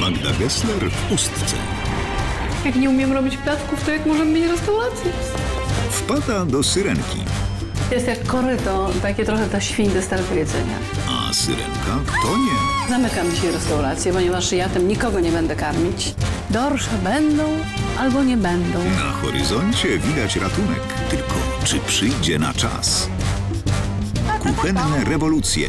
Magda Gessler w Ustce. Jak nie umiem robić placków, to jak możemy mieć restaurację? Wpada do Syrenki, Jest jak koryto, takie trochę ta świn starego jedzenia. a Syrenka to nie. Zamykam dzisiaj restaurację, ponieważ ja tym nikogo nie będę karmić. Dorsze będą albo nie będą. Na horyzoncie widać ratunek, tylko czy przyjdzie na czas? Kuchenne rewolucje.